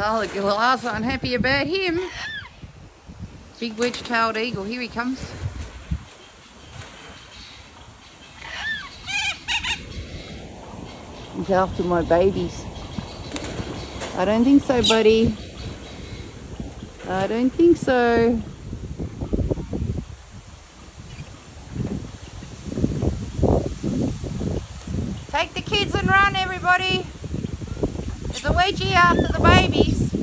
Oh, the galahs aren't happy about him. Big wedge-tailed eagle, here he comes. He's after my babies. I don't think so, buddy. I don't think so. Take the kids and run, everybody. The wedgie after the babies.